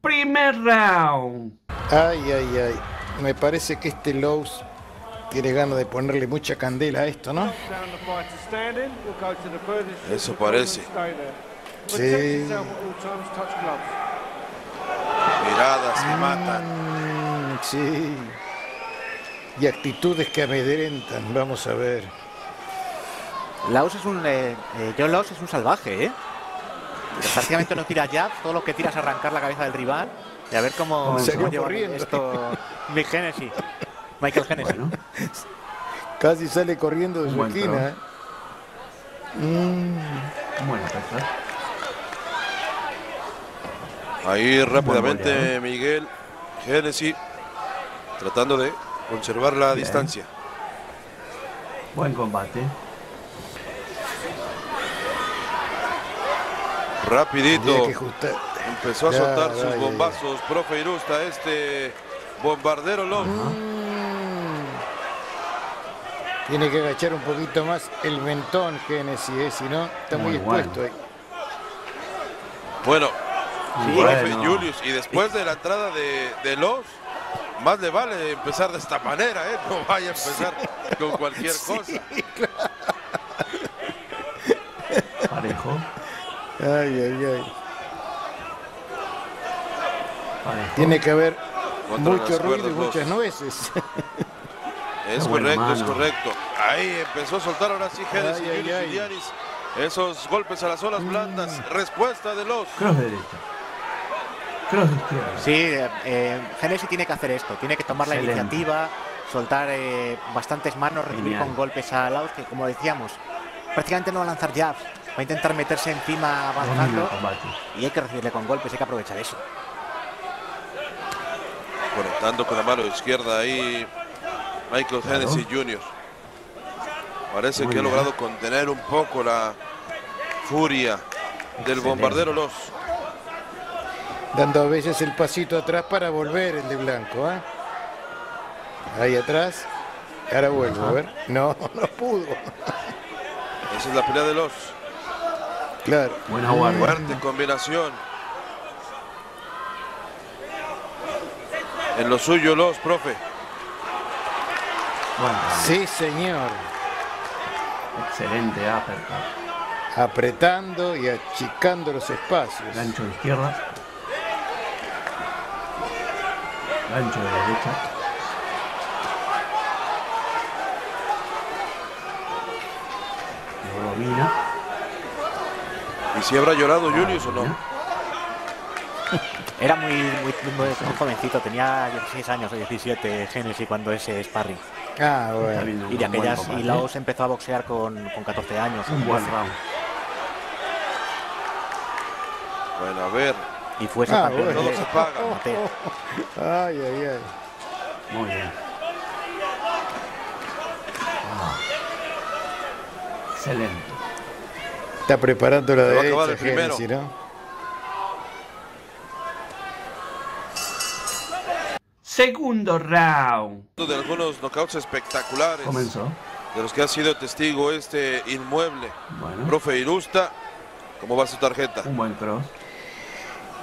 Primer round. Ay, ay, ay. Me parece que este Lowe's tiene ganas de ponerle mucha candela a esto, ¿no? Eso parece. Sí. Miradas que matan. Mm, sí. Y actitudes que amedrentan. Vamos a ver. Laos es un. Eh, eh, John Laos es un salvaje, ¿eh? Prácticamente no tira jab, todo lo que tira es arrancar la cabeza del rival. Y a ver cómo, Se cómo va lleva esto Mick Hennessy. Michael Hennessy. Bueno, Casi sale corriendo de su buen esquina. ¿eh? Mm, bueno, perfecto. Ahí rápidamente goleador. Miguel Genesis tratando de conservar la Bien. distancia. Buen combate. Rapidito empezó a Ya, soltar ya, sus ya, bombazos, profe Irusta, este bombardero. Mm. Tiene que agachar un poquito más el mentón, Genesis, ¿eh? si no, está muy, Muy expuesto bueno. ahí. Bueno, profe bueno. Julius, y después de la entrada de, de Los, más le vale empezar de esta manera, ¿eh? No vaya a empezar con cualquier cosa. Ay, ay, ay. Parejo. Tiene que haber Contra mucho ruido y muchas nueces. Es Qué correcto, es correcto. Ahí empezó a soltar ahora sí Ay, ay, Julius. Mm. Esos golpes a las olas blandas. Respuesta de Los. Cross derecha. Cross izquierda. Sí, eh, eh, tiene que hacer esto, tiene que tomar la iniciativa, soltar eh, bastantes manos, recibir Genial. con golpes a Laos, que como decíamos, prácticamente no va a lanzar jabs, va a intentar meterse encima avanzando y hay que recibirle con golpes, hay que aprovechar eso. Conectando con la mano izquierda ahí Michael Claro. Hennessy Jr. Parece Muy que ha logrado contener un poco la furia del bombardero Los. Dando a veces el pasito atrás para volver el de blanco. ¿eh? Ahí atrás. Ahora vuelvo, a ver. No, no pudo. Esa es la pelea de Los. Claro. Buena guardia. Fuerte combinación. En lo suyo Los, profe. Bueno, Sí, señor. excelente uppercut. Apretando y achicando los espacios. Gancho de izquierda. Gancho de derecha. Lo domina. ¿Y si habrá llorado Julius o no? Era muy, muy, muy- muy jovencito, tenía 16 años o 17 Hennessy cuando ese sparring. Ah, bueno. Y de aquellas, y Laos empezó a boxear con, con 14 años. Un buen round. Bueno, a ver. Y fue Ah, campeón bueno. Todo se paga. Ay, ay, ay. Muy bien. Ah. Excelente. Está preparando la Se va a acabar derecha, el primero. Segundo round. De algunos knockouts espectaculares. Comenzó. De los que ha sido testigo este inmueble. Bueno, Profe Irusta, ¿cómo va su tarjeta? un buen cross.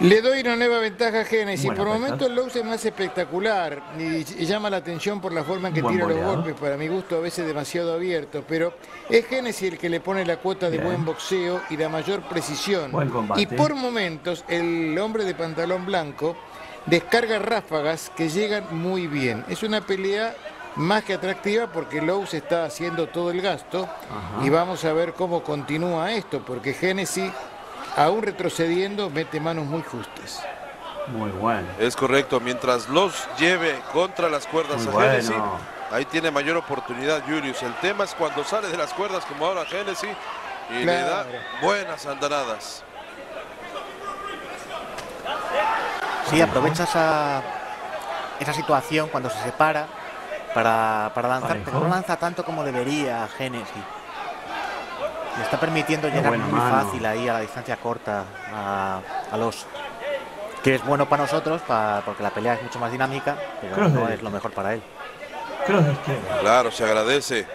Le doy una nueva ventaja a Genesis. Por apuesta. momentos Lowe's es más espectacular y, llama la atención por la forma en que Buen tira los golpes. Para mi gusto, a veces demasiado abierto. Pero es Genesis el que le pone la cuota de Bien. buen boxeo y la mayor precisión. Buen combate. Y por momentos, el hombre de pantalón blanco descarga ráfagas que llegan muy bien. Es una pelea más que atractiva porque Lowe's está haciendo todo el gasto. Ajá. Y vamos a ver cómo continúa esto, porque Genesis, aún retrocediendo, mete manos muy justas. Muy bueno. Es correcto, mientras los lleve contra las cuerdas Muy a Genesis, ahí tiene mayor oportunidad Julius. El tema es cuando sale de las cuerdas como ahora Genesis y le da buenas andanadas. Sí, aprovecha esa, esa situación cuando se separa para, para lanzar, Parejo. pero no lanza tanto como debería Genesis. Le está permitiendo llegar muy mano. fácil ahí a la distancia corta a, a los que es bueno para nosotros pa- porque la pelea es mucho más dinámica, pero Cross no es lo mejor para él. Cross de izquierda. Claro, se agradece.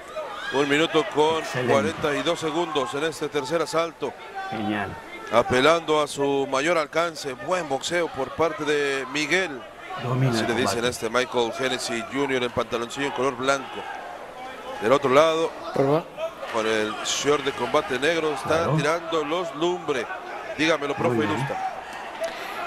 Un minuto con Excelente. 42 segundos en este tercer asalto. Genial. apelando a su mayor alcance. Buen boxeo por parte de Miguel. Domina Así le dicen a este Michael Hennessy Jr. en pantaloncillo en color blanco. Del otro lado, Por- con el short de combate negro, está Claro. tirando los lumbre. Dígamelo, profe. Ilusta.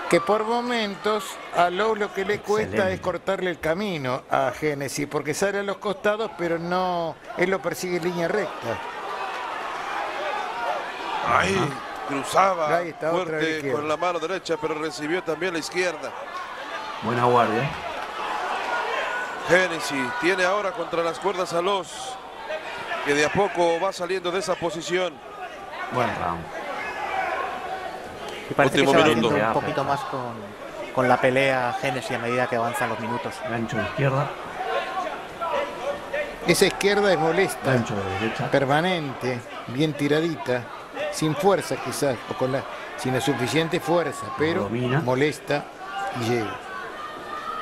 que por momentos a Lowe lo que le cuesta es cortarle el camino a Genesis, porque sale a los costados, pero no, él lo persigue en línea recta. Ahí cruzaba Ahí está, otra a la fuerte con la mano derecha, pero recibió también la izquierda. Buena guardia. Hennessy tiene ahora contra las cuerdas a los que de a poco va saliendo de esa posición. Buen round. Y parece Último que se va minuto. un poquito más con, con la pelea Genesis a medida que avanzan los minutos. Gancho de izquierda. Esa izquierda es molesta, Gancho de derecha. permanente, bien tiradita, sin fuerza quizás, o con la, sin la suficiente fuerza, pero Domina. molesta y llega.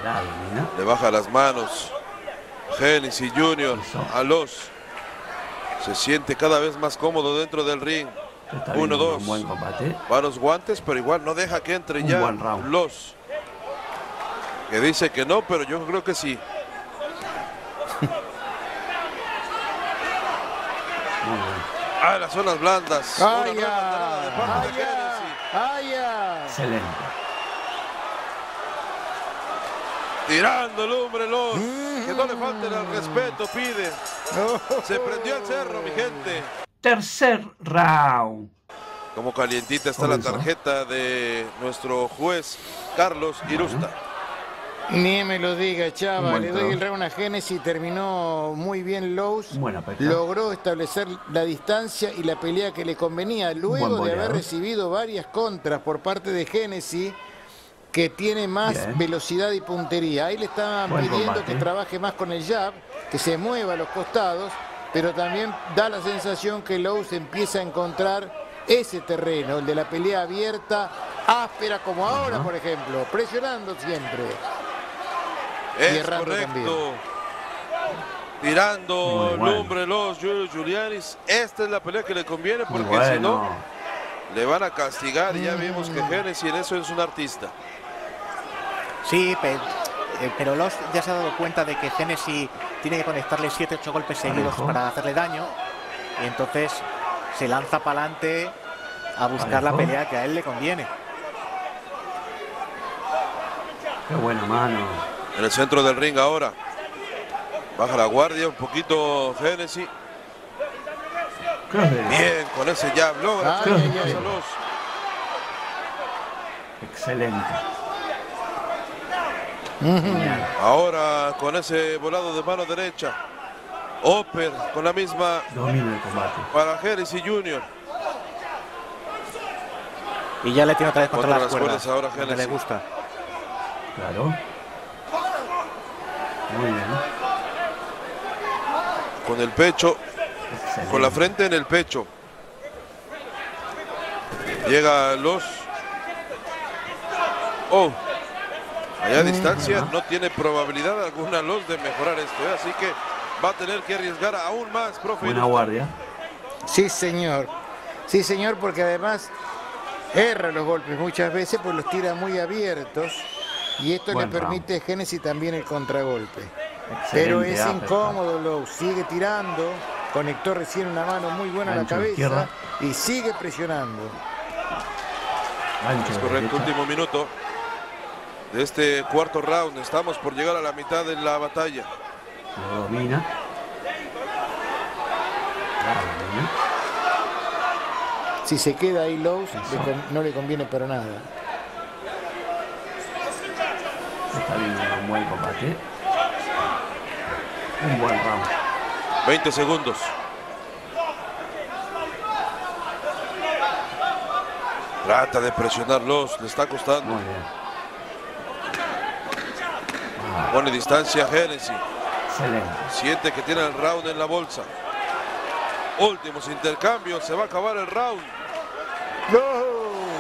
La domina. Le baja las manos. Jr. Eso. a los se siente cada vez más cómodo dentro del ring. Está Uno, dos. Un buen combate. Va a los guantes, pero igual no deja que entre Un ya buen round. los. Que dice que no, pero yo creo que sí. Ah, las zonas blandas. Una ¡Ay, de de! Hennessy. ¡Ay! Excelente. Tirando el hombre los. Que no le falten al respeto, pide. Se prendió el cerro, mi gente. Tercer round. Como calientita está la tarjeta de nuestro juez Carlos Irusta. Ni me lo diga, chava. Le doy el round a Genesis. Terminó muy bien Lowe's. Buena pelea. Logró establecer la distancia y la pelea que le convenía. Luego de haber recibido varias contras por parte de Genesis, que tiene más Bien. velocidad y puntería. Ahí le estaban Buen pidiendo combate. que trabaje más con el jab, que se mueva a los costados, pero también da la sensación que Lowe's empieza a encontrar ese terreno, el de la pelea abierta, áspera como ahora, por ejemplo, presionando siempre. Es errando correcto. también. Tirando bueno. lumbre los Julio Giulianis. Esta es la pelea que le conviene porque si no. Le van a castigar. Y ya vimos que Genesis en eso es un artista. Sí, eh, pero Los ya se ha dado cuenta de que Genesis tiene que conectarle 7-8 golpes seguidos para hacerle daño. Y entonces se lanza para adelante a buscar la pelea que a él le conviene. Qué buena mano. En el centro del ring ahora. Baja la guardia un poquito Genesis. Bien, con ese jab logra. Ay, ay, ay. Los- Excelente. Ahora con ese volado de mano derecha. Oper con la misma Domina el combate. para Genesis Jr. Y ya le tiene otra vez contra, Contra las, las cuerdas. cuerdas ahora donde le gusta. Claro. Muy bien. Con el pecho, Excelente. con la frente en el pecho. Llega los. Oh. Allá a distancia no tiene probabilidad alguna los de mejorar esto, ¿eh? así que va a tener que arriesgar aún más, profe. Buena guardia. Sí, señor. Sí, señor, porque además erra los golpes muchas veces, pues los tira muy abiertos. Y esto Buen le permite a Genesis también el contragolpe. Pero es uppercut. incómodo, Lowe. Sigue tirando. Conectó recién una mano muy buena a la cabeza. izquierda. Y sigue presionando. Gancho Es correcto, derecha. último minuto de este cuarto round. Estamos por llegar a la mitad de la batalla. Lo domina. Si se queda ahí Lowe, Eso. le con- no le conviene para nada. Está viendo un buen combate. Un buen round. 20 segundos. Trata de presionarlos, le está costando. Muy bien. Pone distancia Genesis. Excelente. Siente que tiene el round en la bolsa. Últimos intercambios, se va a acabar el round.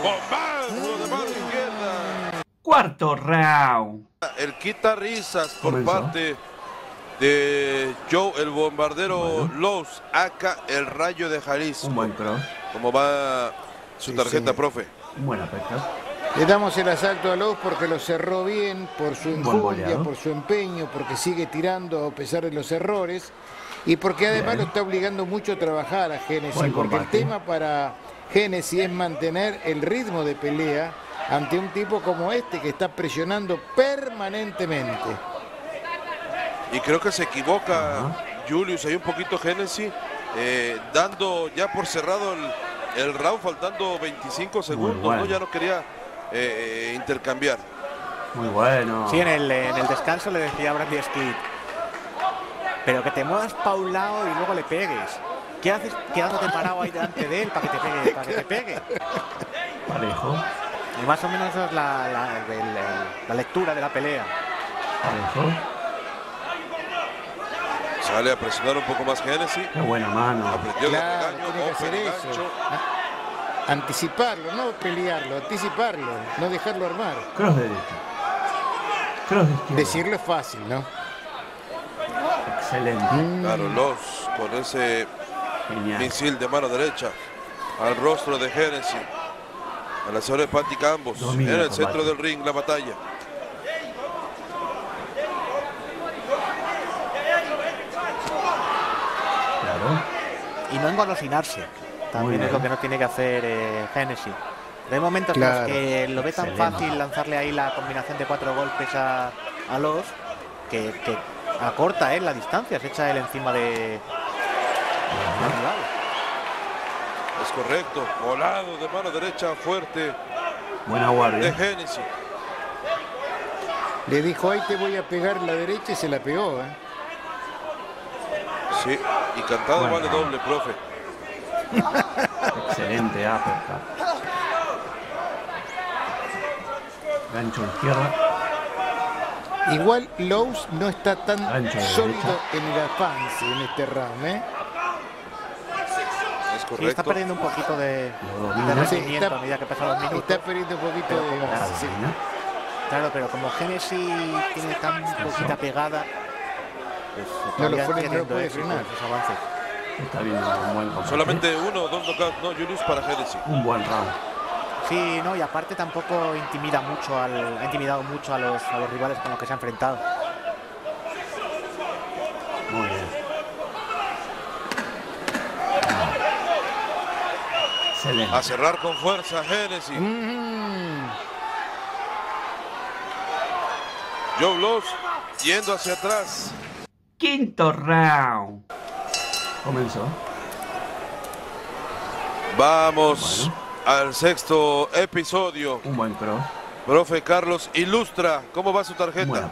Bombazo de mano izquierda. Cuarto round. El quita risas por Comenzó. parte de Joe, el bombardero Bueno. Los, acá el rayo de Jalisco. Un buen cross. Como va Su Sí, tarjeta, sí. profe. Buena pesca. Le damos el asalto a Lowe's porque lo cerró bien, por su enjundia, por su empeño, porque sigue tirando a pesar de los errores y porque además Bien. lo está obligando mucho a trabajar a Genesis, Buen porque el tema para Genesis es mantener el ritmo de pelea ante un tipo como este que está presionando permanentemente. Y creo que se equivoca Julius, hay un poquito Genesis, eh, dando ya por cerrado el, el round, faltando 25 segundos, bueno. ¿no? Ya no quería eh, eh, intercambiar. Muy bueno. Sí, en el, en el descanso le decía a Bradley Skid, pero que te muevas para un lado y luego le pegues. ¿Qué haces quedándote parado ahí delante de él para que te pegue? Para que te pegue? Parejo. Y más o menos esa es la, la- lectura de la pelea. Parejo. Sale a presionar un poco más Genesis. Qué buena mano. Aprendió el Claro, regaño, tiene que hacer eso. Anticiparlo, no pelearlo, anticiparlo, no dejarlo armar. Cross derecho. Cross de izquierda. Decirlo es fácil, ¿no? Excelente. Claro, los con ese Genial. misil de mano derecha al rostro de Genesis. A la señora de Patty Campos. Domina En el el centro combate. del ring, la batalla. Claro. Y no engolosinarse. También es lo que no tiene que hacer eh, Genesis. Pero hay momentos en Claro. los que lo ve tan Excelente. fácil lanzarle ahí la combinación de cuatro golpes a, a los que, que acorta eh, la distancia, se echa él encima de. Es correcto. Volado de mano derecha fuerte Buena de guardia. Genesis. Le dijo, ahí te voy a pegar la derecha y se la pegó, ¿eh? Sí, y cantado Bueno. vale doble, profe. Excelente uppercut. Gancho izquierda. Igual Lowe's no está tan Gancho sólido en el avance en este round, ¿eh? Es Sí, está perdiendo un poquito de, de. Sí, rendimiento está- a medida que pasan los minutos. Está perdiendo un poquito de La avance, sí. Claro, pero como Genesis tiene tan poquita pegada, pues No lo puede- no puede frenar. en sus avances. Está viendo un buen combate. Solamente uno, dos knockouts, no, Julius para Genesis. Un buen round. Sí, no, y aparte tampoco intimida mucho al, ha intimidado mucho a los, a los rivales con los que se ha enfrentado. Muy bien. Excelente. A cerrar con fuerza Genesis. Mm, Joe Bloss yendo hacia atrás. Quinto round. Comenzó. Vamos al sexto episodio. Un buen cross. Profe Carlos, ilustra cómo va su tarjeta.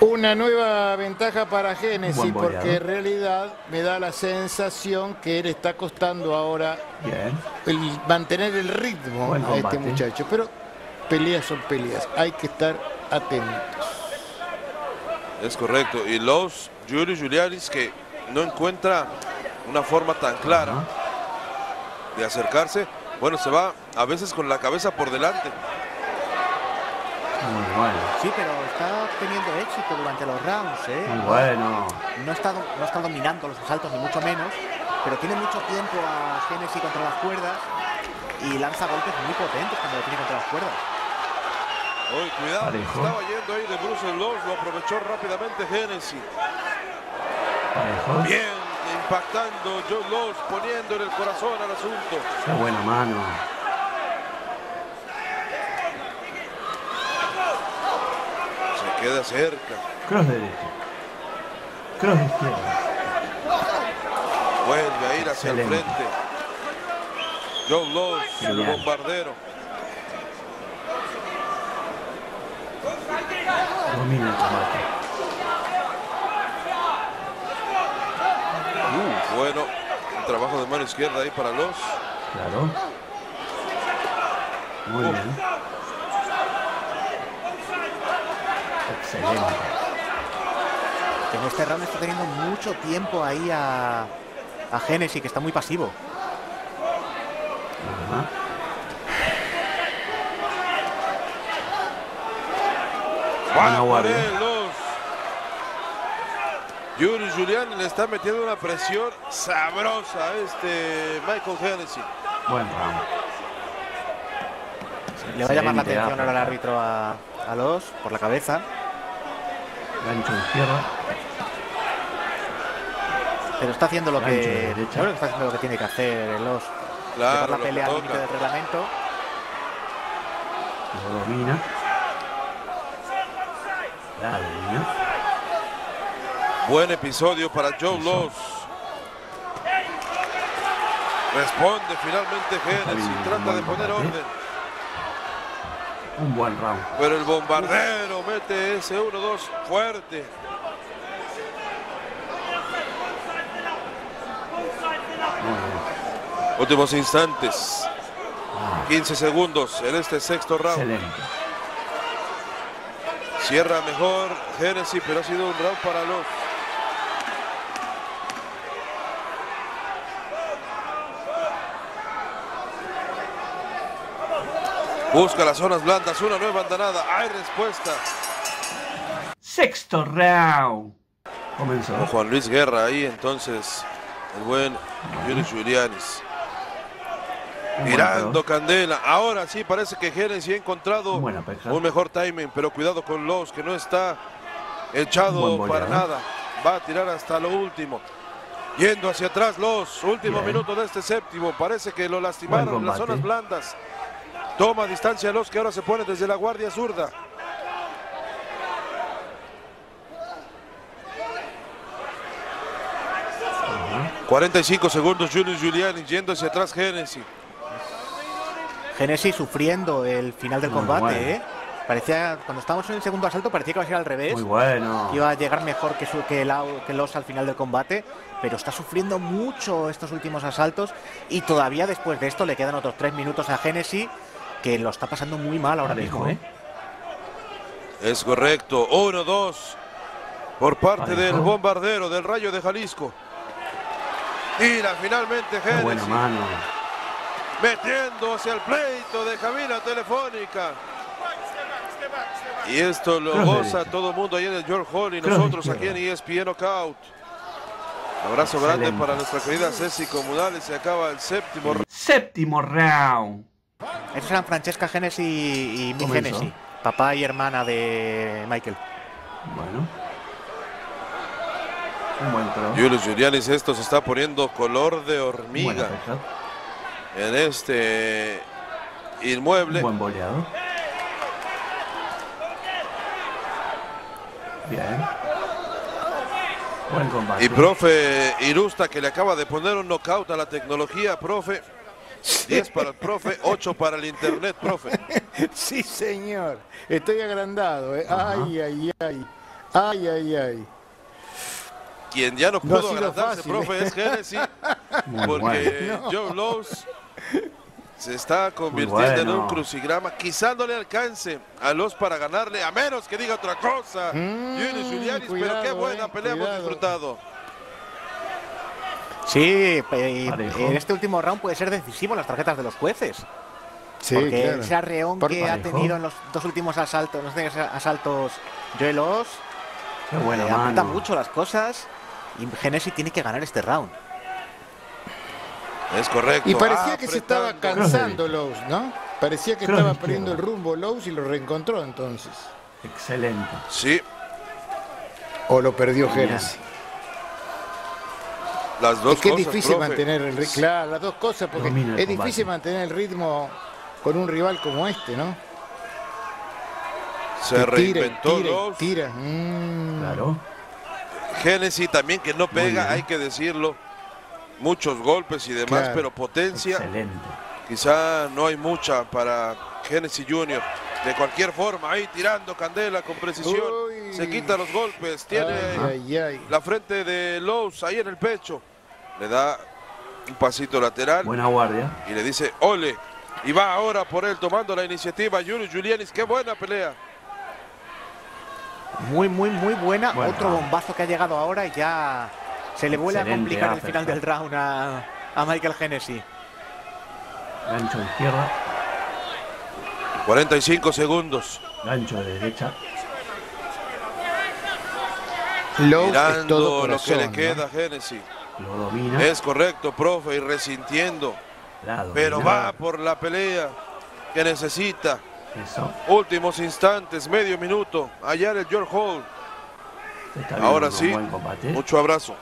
Una nueva ventaja para Genesis Buen porque en realidad me da la sensación que él está costando ahora Bien. el mantener el ritmo a este combate. muchacho. Pero peleas son peleas, hay que estar atentos. Es correcto. Y los Julius Julianis que no encuentra una forma tan clara Ajá. de acercarse. Bueno, se va a veces con la cabeza por delante. Muy bueno. Sí, pero está teniendo éxito durante los rounds, ¿eh? Muy bueno. No está, no está dominando los asaltos, ni mucho menos, pero tiene mucho tiempo a Genesis contra las cuerdas y lanza golpes muy potentes cuando lo tiene contra las cuerdas. Uy, cuidado. Parejo. Estaba yendo ahí de Bruce Lowe's, lo aprovechó rápidamente Genesis. Parejo. Bien, impactando Joe Lowe's, poniendo en el corazón al asunto. Qué buena mano. Se queda cerca. Cross derecho. Cross izquierda. Vuelve a ir hacia el frente. Joe Lowe's, el bombardero. Domina el combate. Bueno, un trabajo de mano izquierda ahí para los. Claro. Muy bien. Excelente. En este round está teniendo mucho tiempo ahí a, a Genesis, que está muy pasivo. Ajá. Los. Yuri Julian le está metiendo una presión sabrosa a este Michael Hennessy. Buen round. Le va a llamar la atención ahora el Rafa. árbitro a, a los por la cabeza. Gancho izquierda. Pero está haciendo lo Gancho que. derecha. yo creo que está haciendo lo que tiene que hacer los. Claro, llevar la pelea al límite del reglamento. Lo domina. Buen episodio para Joe Loss. Responde finalmente Hennessy, bien, trata de poner orden. Un buen round. Pero el bombardero mete ese 1-2 fuerte. Últimos instantes. 15 segundos en este sexto round. Excelente. Cierra mejor Hennessy, pero ha sido un round para los. Busca las zonas blandas, una nueva andanada. Hay respuesta. Sexto round. Comenzó. Juan Luis Guerra ahí entonces. El buen Yuri Julianis. Mirando. Candela. Ahora sí parece que Hennessy ha encontrado un mejor timing, pero cuidado con Los, que no está echado para nada. Va a tirar hasta lo último. Yendo hacia atrás Los, último Bien. minuto de este séptimo. Parece que lo lastimaron en las zonas blandas. Toma distancia Los, que ahora se pone desde la guardia zurda. Ajá. 45 segundos Julius Giuliani yendo hacia atrás Hennessy. Genesis sufriendo el final del Muy combate, bueno. ¿eh? Parecía, cuando estábamos en el segundo asalto, parecía que iba a ser al revés. Muy bueno. que Iba a llegar mejor que, su, que, Lau- que Los al final del combate, pero está sufriendo mucho estos últimos asaltos y todavía después de esto le quedan otros tres minutos a Genesis, que lo está pasando muy mal ahora mismo. ¿eh? Es correcto. 1-2 por parte del bombardero del Rayo de Jalisco. Tira finalmente Qué buena mano. Metiendo hacia el pleito de cabina telefónica. Y esto lo goza todo el mundo ahí en el George Hall y nosotros aquí en E. ESPN Knockout. Abrazo grande Excelente. para nuestra querida Ceci Comunales. Se acaba el séptimo. round. Séptimo round. Estos eran Francesca Genesis y mi. Genesis, papá y hermana de Michael. Bueno. Un buen. Julius Giulianis, esto se está poniendo color de hormiga. En este inmueble. buen boleado. Bien. Buen combate. Y profe Irusta que le acaba de poner un knockout a la tecnología, profe. 10 para el profe, 8 para el internet, profe. Sí, señor. Estoy agrandado. ¿eh? Ay, ay, ay. Ay, ay, ay. Quien ya no No ha pudo sido agrandarse, fácil, profe, ¿eh? es Genesis, porque bueno. Joe Lowe's se está convirtiendo en un bueno. crucigrama. Quizá no le alcance a los para ganarle, a menos que diga otra cosa. Mm, Yuri Giulianis, pero cuidado, qué buena eh, pelea hemos cuidado. disfrutado. Sí, en este último round puede ser decisivo las tarjetas de los jueces. Sí, porque claro. ese arreón Por que ha parejo. tenido en los dos últimos asaltos, los dos asaltos Joel Os, Qué buena le aprieta mano. mucho las cosas y Genesis tiene que ganar este round. Es correcto. Y parecía que se estaba cansando Lowe's, ¿no? Parecía que estaba perdiendo el rumbo Lowe's y lo reencontró entonces. Excelente. Sí, O lo perdió Bien. Genesis. las dos Es que es cosas, difícil profe. mantener el ritmo. Claro, las dos cosas, porque es difícil mantener el ritmo con un rival como este, ¿no? Se Que tira, y reinventó tira, y Lowe's. tira. Mm. Claro. Genesis también que no pega, hay que decirlo. Muchos golpes y demás, Claro. pero potencia. Excelente. Quizá no hay mucha para Genesis Junior. De cualquier forma, ahí tirando candela con precisión. Uy. Se quita los golpes. Tiene Ay, ay, ay. la frente de Lowe's ahí en el pecho. Le da un pasito lateral Buena guardia. y le dice ole. Y va ahora por él tomando la iniciativa. Julio Julianis, qué buena pelea. Muy, muy, muy buena. Otro bombazo que ha llegado ahora y ya se le vuelve a complicar el final del round a, a Michael Genesis. Gancho de izquierda. 45 segundos. Gancho de derecha. Es Mirando todo lo que le ¿no? queda a Hennessy. Lo domina. Es correcto, profe, y resintiendo. Pero va por la pelea que necesita. Eso. Últimos instantes, medio minuto. Hallar el George Hall. Ahora sí, mucho abrazo.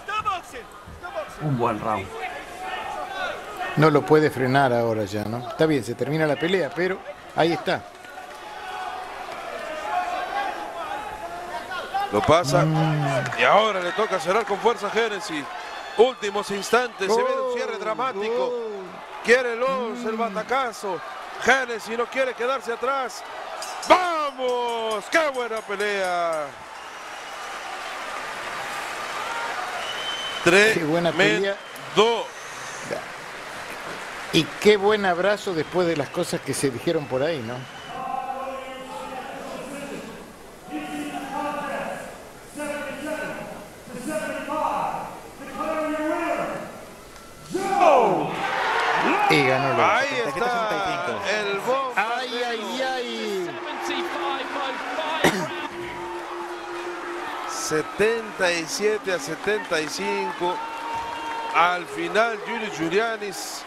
Un buen round. No lo puede frenar ahora ya, ¿no? Está bien, se termina la pelea, pero ahí está. Lo pasa. Y ahora le toca cerrar con fuerza a Hennessy. Últimos instantes, se ve un cierre dramático. Quiere los el batacazo. Hennessy no quiere quedarse atrás. ¡Vamos! ¡Qué buena pelea! Qué buena pelea. Tremendo. Y qué buen abrazo después de las cosas que se dijeron por ahí, ¿no? Y ganó Lowe. Ahí 77, está 77 a 75. Al final, Julius Julianis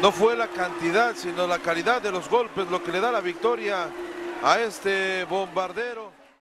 no fue la cantidad, sino la calidad de los golpes lo que le da la victoria a este bombardero.